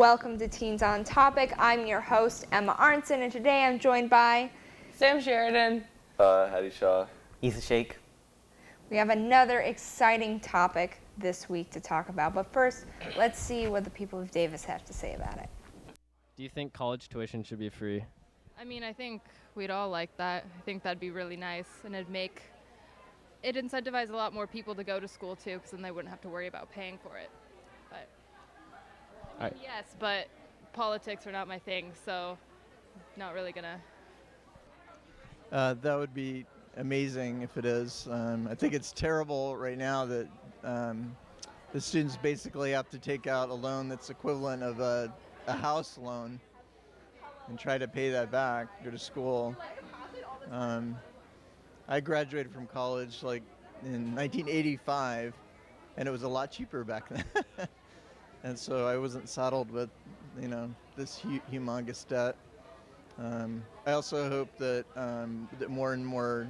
Welcome to Teens on Topic. I'm your host, Emma Arnson, and today I'm joined by Sam Sheridan. Uh, Hadi Shah. Ethan Shake. We have another exciting topic this week to talk about. But first, let's see what the people of Davis have to say about it. Do you think college tuition should be free? I mean, I think we'd all like that. I think that'd be really nice, and it'd make it incentivize a lot more people to go to school too, because then they wouldn't have to worry about paying for it. But I yes, but politics are not my thing, so not really gonna. Uh, that would be amazing if it is. Um, I think it's terrible right now that um, the students basically have to take out a loan that's equivalent of a, a house loan and try to pay that back, go to school. Um, I graduated from college like in 1985, and it was a lot cheaper back then. and so I wasn't saddled with, you know, this hu- humongous debt. Um, I also hope that, um, that more and more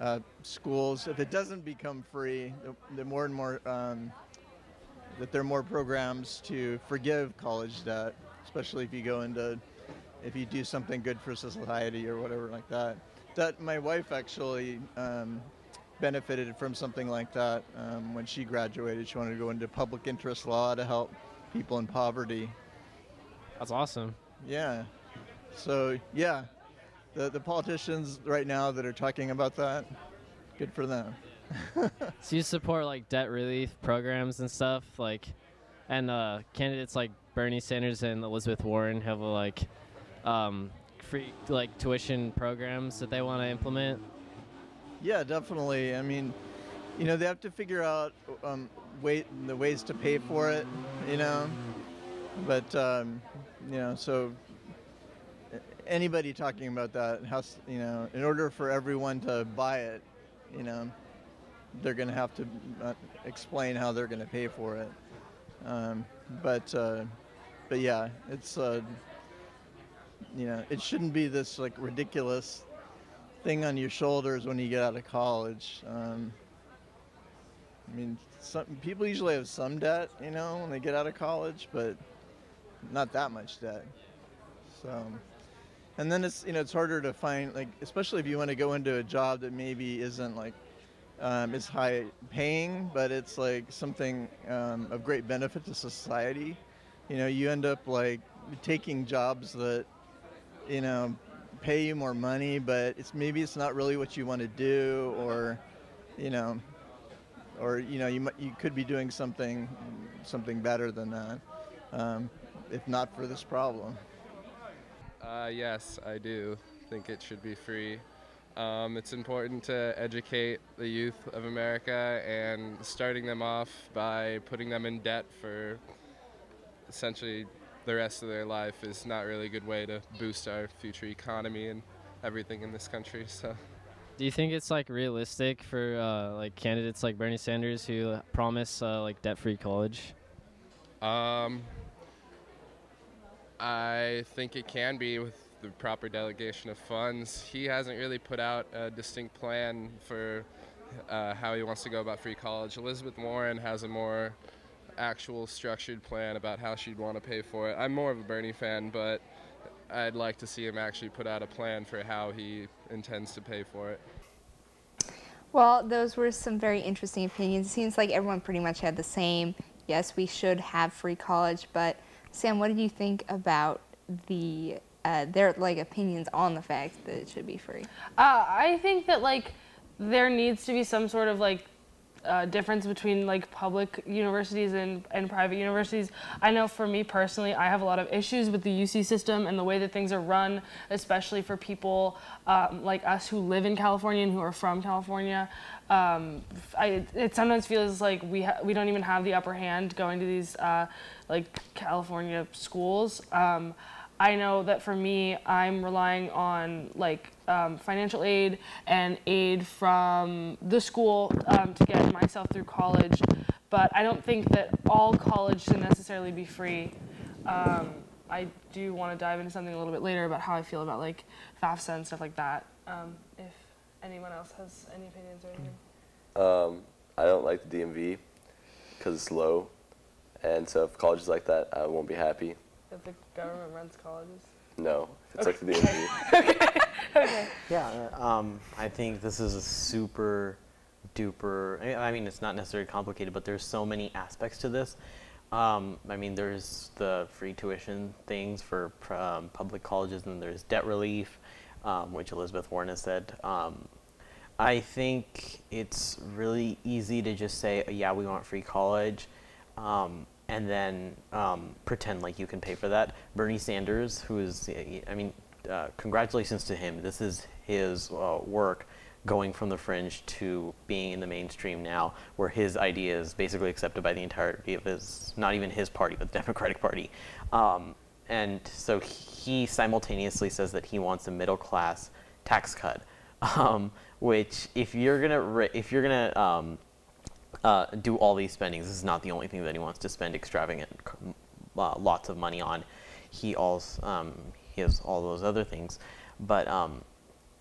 uh, schools, if it doesn't become free, that, more and more um, that there are more programs to forgive college debt, especially if you go into if you do something good for society or whatever like that. That my wife actually um, benefited from something like that um, when she graduated. She wanted to go into public interest law to help people in poverty. That's awesome. Yeah. So yeah, the the politicians right now that are talking about that, good for them. So you support like debt relief programs and stuff, like, and uh, candidates like Bernie Sanders and Elizabeth Warren have like um, free like tuition programs that they want to implement. Yeah, definitely. I mean, you know, they have to figure out um, the ways to pay for it, you know. But um, you know, so anybody talking about that has, you know, in order for everyone to buy it, you know, they're going to have to uh, explain how they're going to pay for it. Um, but uh, but yeah, it's uh, you know, it shouldn't be this like ridiculous thing on your shoulders when you get out of college. Um, I mean, some people usually have some debt, you know, when they get out of college, but not that much debt. So, and then it's you know it's harder to find like especially if you want to go into a job that maybe isn't like um, is high paying, but it's like something um, of great benefit to society. You know, you end up like taking jobs that you know pay you more money, but it's maybe it's not really what you want to do, or you know, or you know you you could be doing something something better than that, um, if not for this problem. Uh, yes, I do think it should be free. Um, it's important to educate the youth of America and starting them off by putting them in debt for essentially the rest of their life is not really a good way to boost our future economy and everything in this country. So. Do you think it's like realistic for uh, like candidates like Bernie Sanders who promise uh, like debt-free college? Um, I think it can be with the proper delegation of funds. He hasn't really put out a distinct plan for uh, how he wants to go about free college. Elizabeth Warren has a more actual structured plan about how she'd want to pay for it. I'm more of a Bernie fan, but I'd like to see him actually put out a plan for how he intends to pay for it. Well, those were some very interesting opinions. It seems like everyone pretty much had the same. Yes, we should have free college, but Sam, what did you think about the uh, their like opinions on the fact that it should be free? Uh, I think that like there needs to be some sort of like uh, difference between like public universities and, and private universities. I know for me personally, I have a lot of issues with the UC system and the way that things are run, especially for people um, like us who live in California and who are from California. Um, I, it sometimes feels like we we don't even have the upper hand going to these uh, like California schools. Um, I know that for me, I'm relying on like um, financial aid and aid from the school um, to get myself through college. But I don't think that all college should necessarily be free. Um, I do want to dive into something a little bit later about how I feel about like FAFSA and stuff like that. Um, if anyone else has any opinions or anything. Um, I don't like the DMV because it's low, and so if college is like that, I won't be happy. If the government runs colleges? No, if it's like the DMV. Okay. okay. Yeah, um, I think this is a super duper. I- I mean, it's not necessarily complicated, but there's so many aspects to this. Um, I mean, there's the free tuition things for um, public colleges, and there's debt relief, um, which Elizabeth Warren has said. Um, I think it's really easy to just say, yeah, we want free college, um, and then um, pretend like you can pay for that. Bernie Sanders, who is, I mean, uh, congratulations to him. This is his uh, work going from the fringe to being in the mainstream now, where his idea is basically accepted by the entirety of his, not even his party, but the Democratic Party. Um, and so he simultaneously says that he wants a middle class tax cut, um, which if you're gonna if you're gonna um, uh, do all these spendings, this is not the only thing that he wants to spend extravagant uh, lots of money on. He also um, he has all those other things, but um,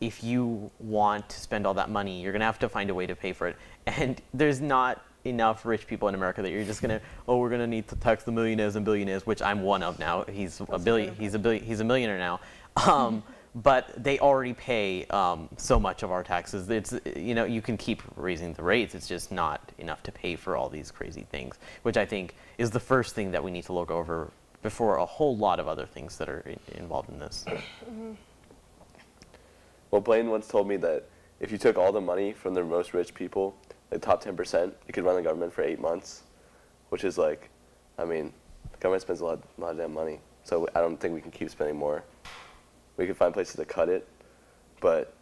if you want to spend all that money, you're gonna have to find a way to pay for it, and there's not enough rich people in America that you're just gonna oh we're gonna need to tax the millionaires and billionaires, which I'm one of now. He's a billion. He's a billion. He's a millionaire now. Um, but they already pay um, so much of our taxes. It's you know you can keep raising the rates. It's just not enough to pay for all these crazy things, which I think is the first thing that we need to look over before a whole lot of other things that are in, involved in this. Well, Blaine once told me that if you took all the money from the most rich people, the top 10%, you could run the government for eight months, which is like, I mean, the government spends a lot, a lot of damn money. So I don't think we can keep spending more. We could find places to cut it, but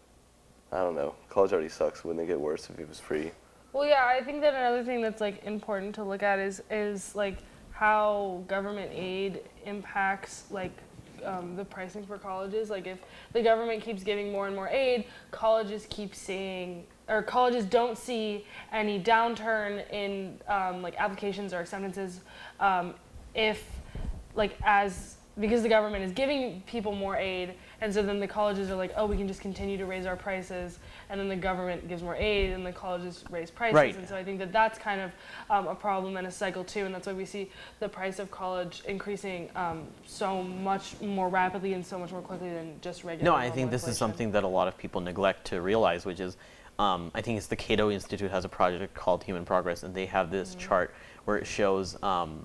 I don't know. College already sucks. Wouldn't it get worse if it was free? Well, yeah, I think that another thing that's like important to look at is is like how government aid impacts like um, the pricing for colleges. Like if the government keeps giving more and more aid, colleges keep seeing or colleges don't see any downturn in um, like applications or acceptances um, if like as because the government is giving people more aid and so then the colleges are like oh we can just continue to raise our prices. And then the government gives more aid and the colleges raise prices. Right. and so i think that that's kind of um, a problem and a cycle too. And that's why we see the price of college increasing um, so much more rapidly and so much more quickly than just regular No, I think this is something that a lot of people neglect to realize, which is, um, I think it's the Cato Institute has a project called Human Progress, and they have this chart where it shows um,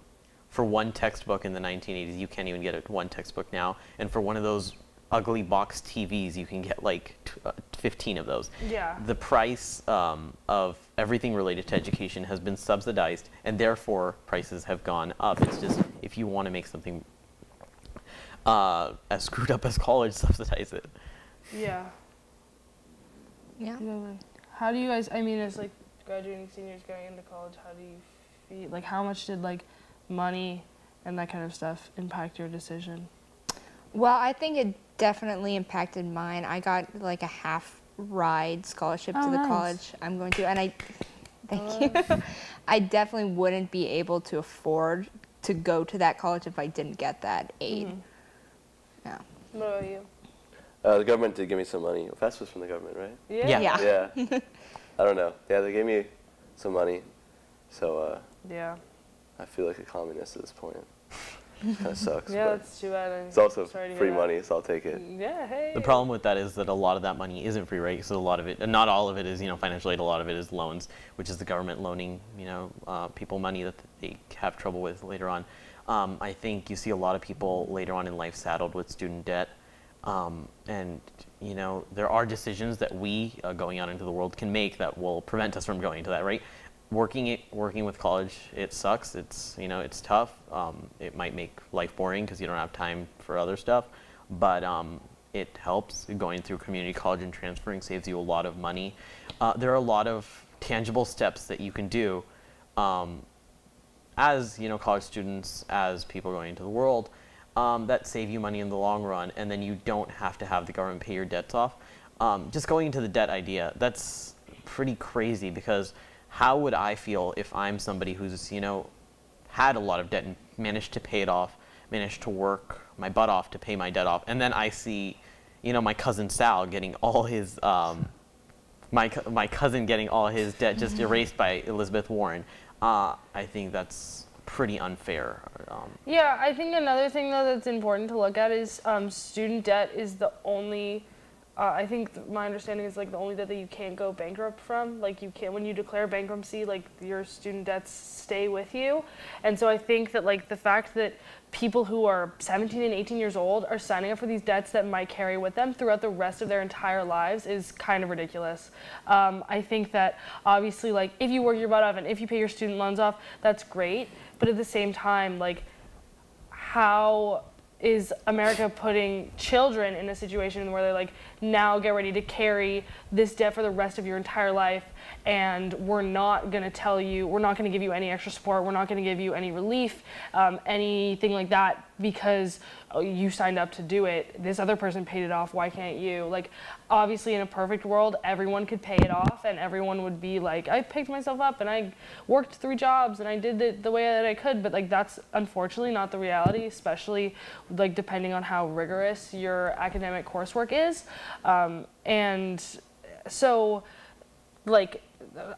for one textbook in the 1980s, you can't even get it one textbook now, and for one of those ugly box TVs, you can get like t- uh, 15 of those. Yeah. The price um, of everything related to education has been subsidized, and therefore prices have gone up. It's just if you want to make something uh, as screwed up as college, subsidize it. yeah Yeah. How do you guys? I mean, as like graduating seniors going into college, how do you feel? Like, how much did like money and that kind of stuff impact your decision? Well, I think it definitely impacted mine. I got like a half ride scholarship Oh, to the nice. college I'm going to, and I thank you. I definitely wouldn't be able to afford to go to that college if I didn't get that aid. Mm-hmm. Yeah. What about you? Uh, the government did give me some money. FAFSA was from the government, right? Yeah. Yeah. Yeah. I don't know. Yeah, they gave me some money. So uh, Yeah. I feel like a communist at this point. kind of sucks. Yeah, but that's too bad. I'm it's also sorry to hear free money, so I'll take it. Yeah. Hey. The problem with that is that a lot of that money isn't free, right? So a lot of it, and not all of it is, you know, financial aid. A lot of it is loans, which is the government loaning, you know, uh, people money that they have trouble with later on. Um, I think you see a lot of people later on in life saddled with student debt, um, and you know, there are decisions that we uh, going out into the world can make that will prevent us from going into that, right? Working it, working with college, it sucks. It's you know, it's tough. Um, it might make life boring because you don't have time for other stuff, but um, it helps. Going through community college and transferring saves you a lot of money. Uh, there are a lot of tangible steps that you can do um, as you know college students, as people going into the world, um, that save you money in the long run, and then you don't have to have the government pay your debts off. Um, just going into the debt idea, that's pretty crazy because how would I feel if I'm somebody who's you know had a lot of debt and managed to pay it off, managed to work my butt off to pay my debt off, and then I see, you know, my cousin Sal getting all his um, my my cousin getting all his debt just erased by Elizabeth Warren. Uh, I think that's pretty unfair. Um, Yeah, I think another thing though that's important to look at is um, student debt is the only. Uh, I think th- my understanding is like the only debt that you can't go bankrupt from. Like you can't when you declare bankruptcy, like your student debts stay with you. And so I think that like the fact that people who are 17 and 18 years old are signing up for these debts that might carry with them throughout the rest of their entire lives is kind of ridiculous. Um, I think that obviously like if you work your butt off and if you pay your student loans off, that's great. But at the same time, like how is America putting children in a situation where they're like, now get ready to carry this debt for the rest of your entire life, and we're not going to tell you, we're not going to give you any extra support, we're not going to give you any relief, um, anything like that, because oh, you signed up to do it. This other person paid it off, why can't you? Like, obviously, in a perfect world, everyone could pay it off, and everyone would be like, I picked myself up, and I worked three jobs, and I did it the way that I could, but like, that's unfortunately not the reality, especially like depending on how rigorous your academic coursework is. Um, and so, like,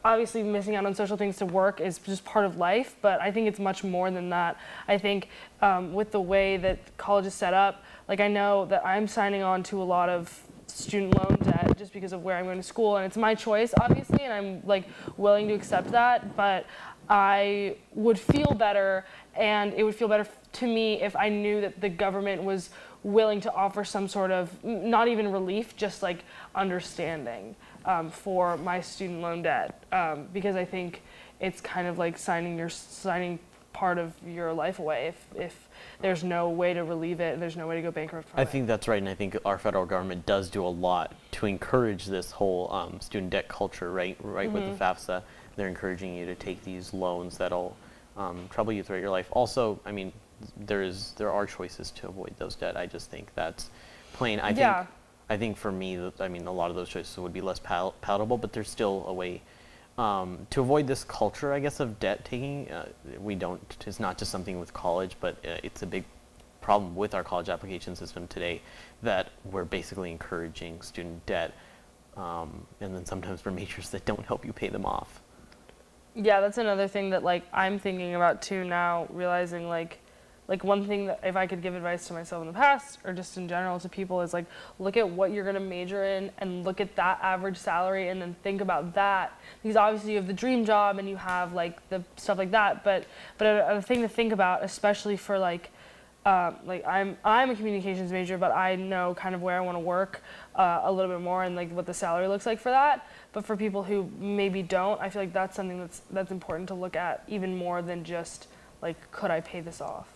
obviously missing out on social things to work is just part of life, but I think it's much more than that. I think um, with the way that college is set up, like, I know that I'm signing on to a lot of student loan debt just because of where I'm going to school, and it's my choice, obviously, and I'm like willing to accept that, but I would feel better, and it would feel better to me if I knew that the government was willing to offer some sort of not even relief, just like understanding um, for my student loan debt, um, because I think it's kind of like signing your signing part of your life away if if there's no way to relieve it and there's no way to go bankrupt from I it. think that's right, and I think our federal government does do a lot to encourage this whole um, student debt culture, right? Right with the FAFSA, they're encouraging you to take these loans that'll um, trouble you throughout your life. Also, I mean, there is there are choices to avoid those debt. I just think that's plain. I Yeah. think I think for me, I mean, a lot of those choices would be less pal- palatable, but there's still a way. Um, to avoid this culture, I guess, of debt taking, uh, we don't. It's not just something with college, but uh, it's a big problem with our college application system today that we're basically encouraging student debt um, and then sometimes for majors that don't help you pay them off. Yeah, that's another thing that like I'm thinking about too now, realizing like like one thing that if I could give advice to myself in the past or just in general to people is like look at what you're going to major in and look at that average salary and then think about that because obviously you have the dream job and you have like the stuff like that but but a, a thing to think about especially for like um, like I'm I'm a communications major, but I know kind of where I want to work uh, a little bit more and like what the salary looks like for that. But for people who maybe don't, I feel like that's something that's that's important to look at even more than just like could I pay this off.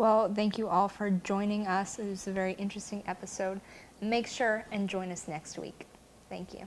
Well, thank you all for joining us. It was a very interesting episode. Make sure and join us next week. Thank you.